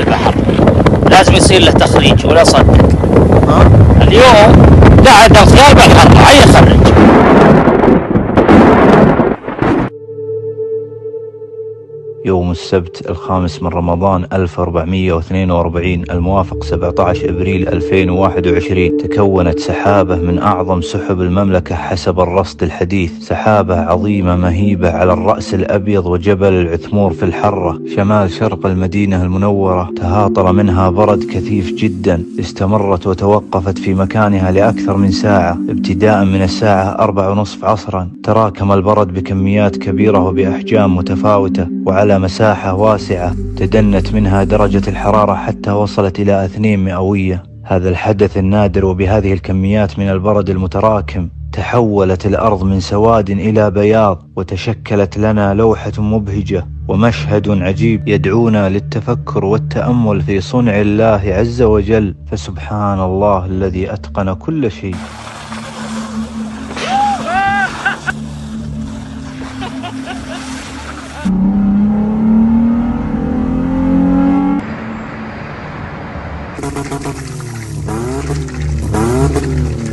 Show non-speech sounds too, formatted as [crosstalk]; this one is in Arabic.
البحر. لازم يصير له تخريج ولا صدق اليوم قاعد الخيار يوم السبت الخامس من رمضان 1442 الموافق 17 إبريل 2021 تكونت سحابة من أعظم سحب المملكة حسب الرصد الحديث، سحابة عظيمة مهيبة على الرأس الأبيض وجبل العثمور في الحرة، شمال شرق المدينة المنورة، تهاطل منها برد كثيف جدا، استمرت وتوقفت في مكانها لأكثر من ساعة، ابتداء من الساعة أربع ونصف عصرا، تراكم البرد بكميات كبيرة وبأحجام متفاوتة، وعلى مساحة واسعة تدنت منها درجة الحرارة حتى وصلت إلى اثنين مئوية. هذا الحدث النادر وبهذه الكميات من البرد المتراكم. تحولت الأرض من سواد إلى بياض وتشكلت لنا لوحة مبهجة ومشهد عجيب يدعونا للتفكر والتأمل في صنع الله عز وجل. فسبحان الله الذي أتقن كل شيء. [laughs] Thank you.